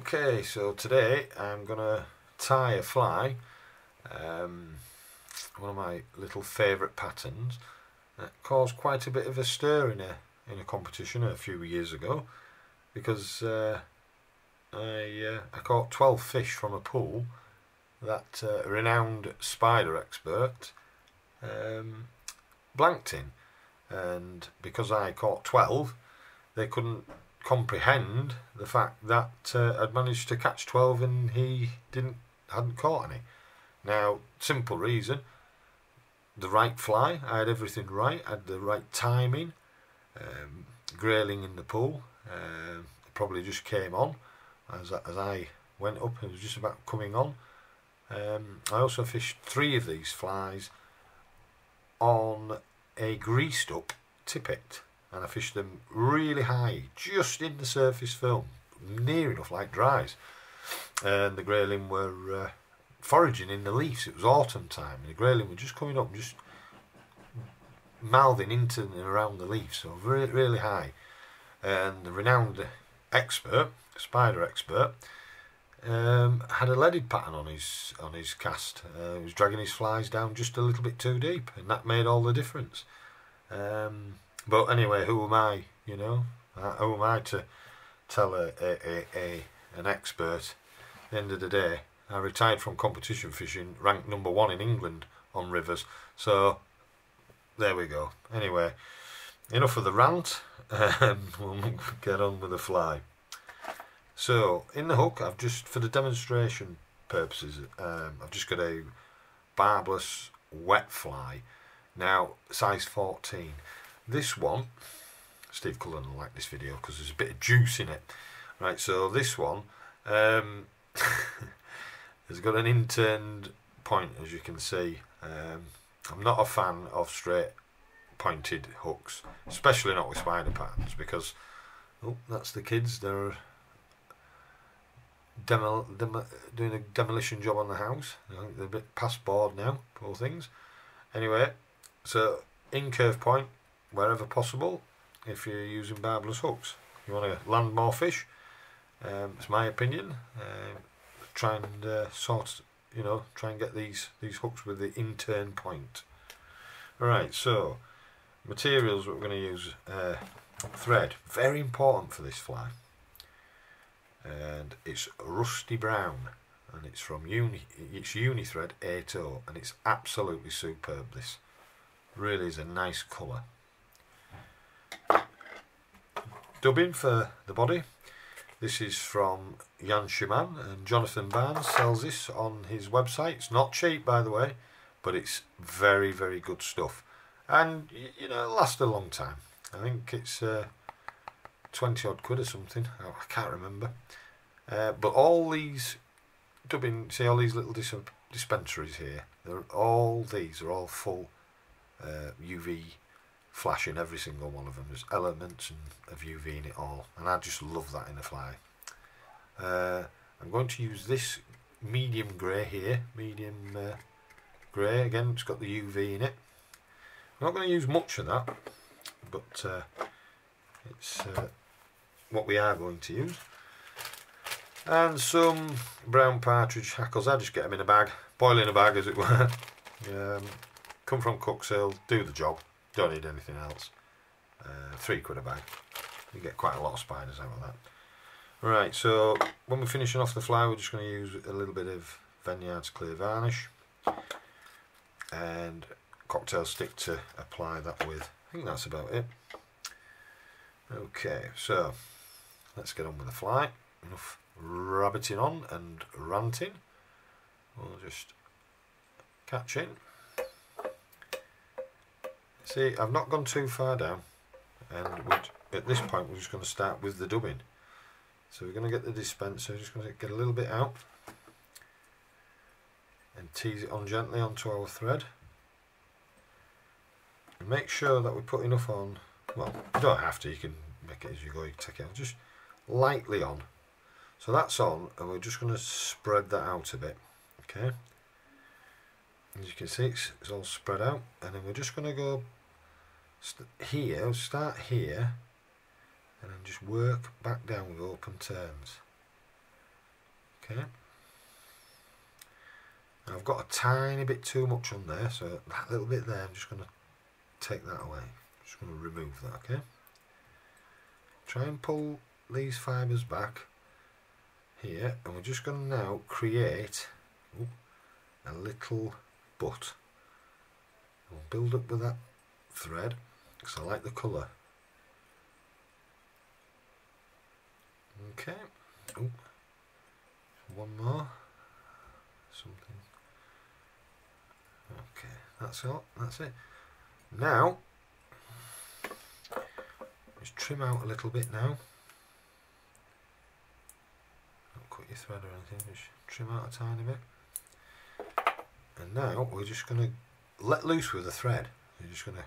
Okay, so today I'm gonna tie a fly, um, one of my little favourite patterns, that caused quite a bit of a stir in a in a competition a few years ago, because uh, I uh, I caught 12 fish from a pool that uh, renowned spider expert um, blanked in, and because I caught 12, they couldn't comprehend the fact that uh, I'd managed to catch 12 and he didn't hadn't caught any. Now, simple reason, the right fly, I had everything right, I had the right timing, um, in the pool, uh, probably just came on as, as I went up, it was just about coming on. Um, I also fished three of these flies on a greased up tippet and I fished them really high, just in the surface film, near enough like dries. And the grayling were uh, foraging in the leaves. It was autumn time, and the grayling were just coming up, just mouthing into and around the leaves, so really, really high. And the renowned expert, spider expert, um, had a leaded pattern on his on his cast. Uh, he was dragging his flies down just a little bit too deep, and that made all the difference. Um, but anyway, who am I? You know, who am I to tell a, a, a, an expert? At the end of the day, I retired from competition fishing, ranked number one in England on rivers. So there we go. Anyway, enough of the rant. We'll get on with the fly. So in the hook, I've just for the demonstration purposes, um, I've just got a barbless wet fly. Now size 14. This one, Steve Cullen will like this video because there's a bit of juice in it. Right, so this one um, has got an inturned point, as you can see. Um, I'm not a fan of straight pointed hooks, especially not with spider patterns, because oh, that's the kids. They're demo, demo, doing a demolition job on the house. they're a bit past bored now, poor things. Anyway, so in curve point, wherever possible if you're using barbless hooks. You want to land more fish, um, it's my opinion. Uh, try and uh, sort, you know, try and get these these hooks with the inturned point. Alright, so materials we're going to use uh, thread, very important for this fly. And it's rusty brown and it's from uni it's uni thread 80 and it's absolutely superb this really is a nice colour dubbing for the body. This is from Jan Siman and Jonathan Barnes sells this on his website. It's not cheap by the way, but it's very very good stuff. And you know, it'll last a long time. I think it's uh, 20 odd quid or something. Oh, I can't remember. Uh, but all these dubbing, see all these little dis dispensaries here, they're all these are all full uh, UV flashing every single one of them. There's elements and of UV in it all, and I just love that in a fly. Uh, I'm going to use this medium grey here, medium uh, grey. Again, it's got the UV in it. I'm not going to use much of that, but uh, it's uh, what we are going to use. And some brown partridge hackles. I just get them in a bag, boil in a bag as it were. Um, come from Cooks do the job. Don't need anything else. Uh, three quid a bag. You get quite a lot of spiders out of that. Right, so when we're finishing off the fly, we're just going to use a little bit of Veniards Clear Varnish and cocktail stick to apply that with. I think that's about it. Okay, so let's get on with the fly. Enough rabbiting on and ranting. We'll just catch in. See, I've not gone too far down, and at this point we're just going to start with the dubbing. So we're going to get the dispenser, just going to get a little bit out, and tease it on gently onto our thread. And make sure that we put enough on, well, you don't have to, you can make it as you go, you take it out, just lightly on. So that's on, and we're just going to spread that out a bit, okay? As you can see, it's all spread out, and then we're just going to go here, start here and then just work back down with open turns. Okay. I've got a tiny bit too much on there, so that little bit there, I'm just going to take that away. Just going to remove that, okay? Try and pull these fibres back here, and we're just going to now create ooh, a little butt. We'll build up with that thread, because I like the colour. Okay. Ooh. One more. Something. Okay, that's all. That's it. Now, just trim out a little bit now. Don't cut your thread or anything, just trim out a tiny bit. And now we're just going to let loose with the thread. You're just going to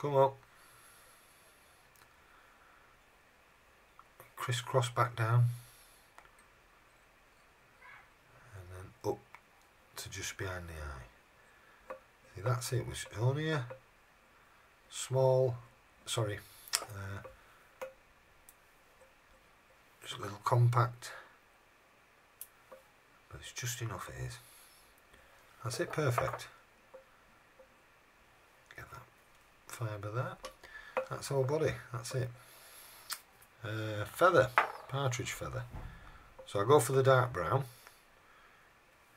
come up, crisscross back down, and then up to just behind the eye. See, that's it. It was only a small, sorry, uh, just a little compact, but it's just enough. It is. That's it. Perfect. Get that fibre there. That's our body. That's it. Uh, feather, partridge feather. So I go for the dark brown.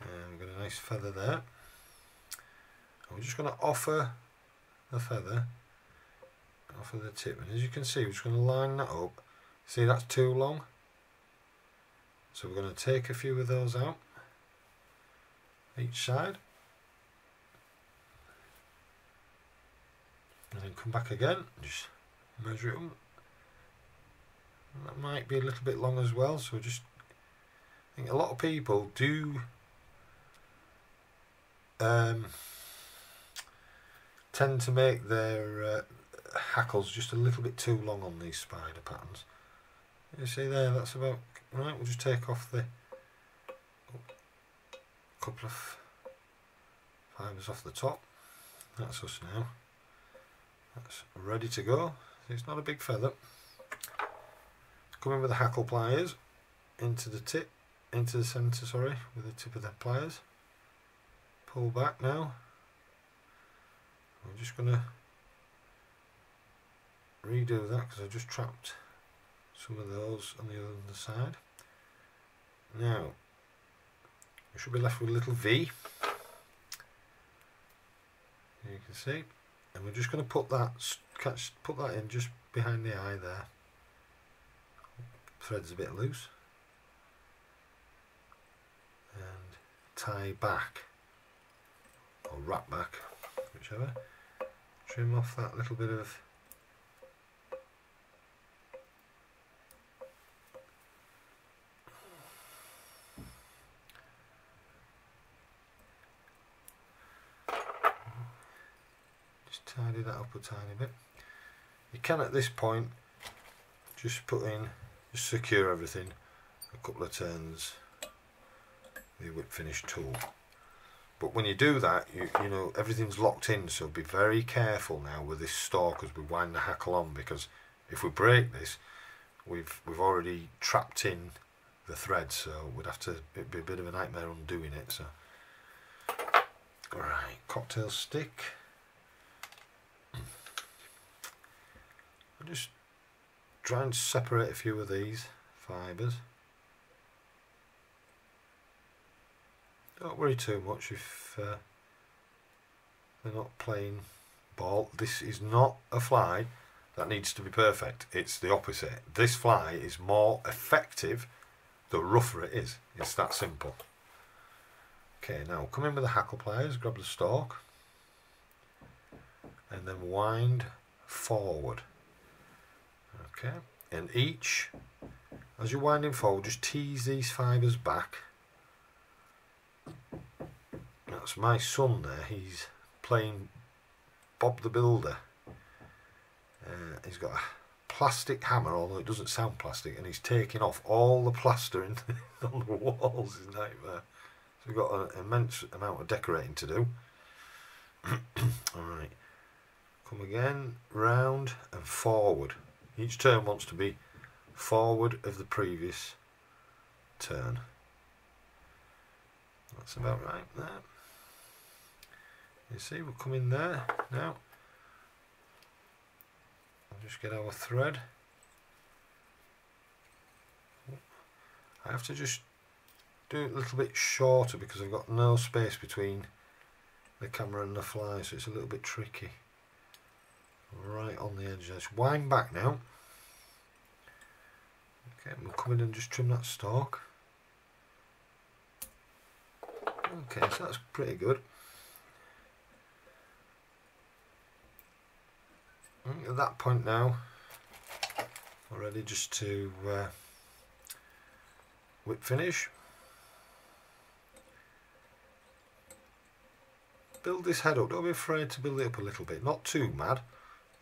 And we've got a nice feather there. And we're just going to offer the feather, offer the tip. And as you can see, we're just going to line that up. See, that's too long. So we're going to take a few of those out, each side. And then come back again, just measure it up. That might be a little bit long as well so just I think a lot of people do um, tend to make their uh, hackles just a little bit too long on these spider patterns. You see there that's about right we'll just take off the couple of fibres off the top. That's us now that's ready to go it's not a big feather Come in with the hackle pliers into the tip, into the centre, sorry, with the tip of the pliers. Pull back now. I'm just going to redo that because I just trapped some of those on the other side. Now, we should be left with a little V. You can see, and we're just going to put that catch, put that in just behind the eye there. Thread's a bit loose. And tie back or wrap back whichever. Trim off that little bit of just tidy that up a tiny bit. You can at this point just put in just secure everything. A couple of turns. Your whip finish tool. But when you do that you, you know everything's locked in so be very careful now with this stalk as we wind the hackle on because if we break this we've we've already trapped in the thread so we'd have to it'd be a bit of a nightmare undoing it so. Right cocktail stick I just try and separate a few of these fibres. Don't worry too much if uh, they're not plain ball. This is not a fly that needs to be perfect. It's the opposite. This fly is more effective the rougher it is. It's that simple. Okay, now come in with the hackle pliers, grab the stalk, and then wind forward okay. And each as you're winding forward just tease these fibres back. That's my son there. He's playing Bob the Builder. Uh, he's got a plastic hammer although it doesn't sound plastic and he's taking off all the plaster in, on the walls. Is nightmare. So we've got an immense amount of decorating to do. Alright come again round and forward each turn wants to be forward of the previous turn. That's about right there. You see, we're coming there now. I'll just get our thread. I have to just do it a little bit shorter because I've got no space between the camera and the fly so it's a little bit tricky right on the edge. Let's wind back now. Okay we'll come in and just trim that stalk. Okay so that's pretty good. At that point now we're ready just to uh, whip finish. Build this head up. Don't be afraid to build it up a little bit. Not too mad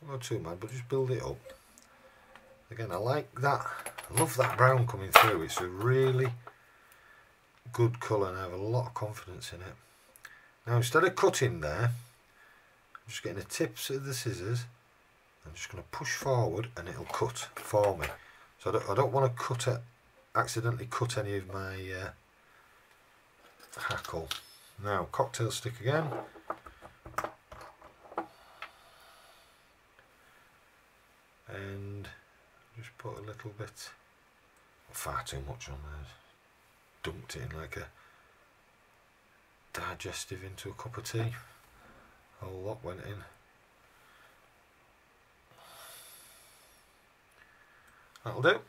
not too mad but just build it up. Again I like that. I love that brown coming through. It's a really good colour and I have a lot of confidence in it. Now instead of cutting there I'm just getting the tips of the scissors. I'm just going to push forward and it'll cut for me. So I don't, I don't want to cut it accidentally cut any of my uh, hackle. Now cocktail stick again. And just put a little bit, far too much on there. Dumped it in like a digestive into a cup of tea. A lot went in. That'll do.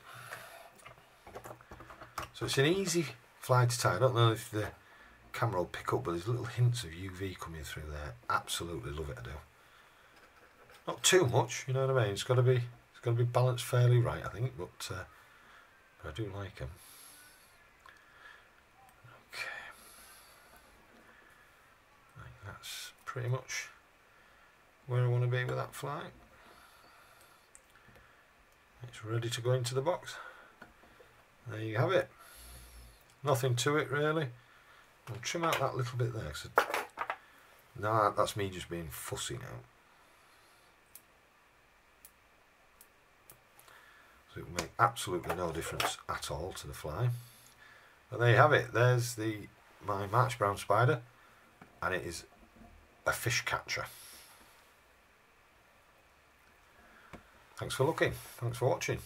So it's an easy fly to tie. I don't know if the camera will pick up, but there's little hints of UV coming through there. Absolutely love it, I do. Not too much, you know what I mean? It's got to be got to be balanced fairly right, I think, but, uh, but I do like them. Okay, that's pretty much where I want to be with that fly. It's ready to go into the box. There you have it. Nothing to it really. I'll trim out that little bit there. no, that's me just being fussy now. So it will make absolutely no difference at all to the fly. And there you have it. There's the my March Brown spider, and it is a fish catcher. Thanks for looking. Thanks for watching.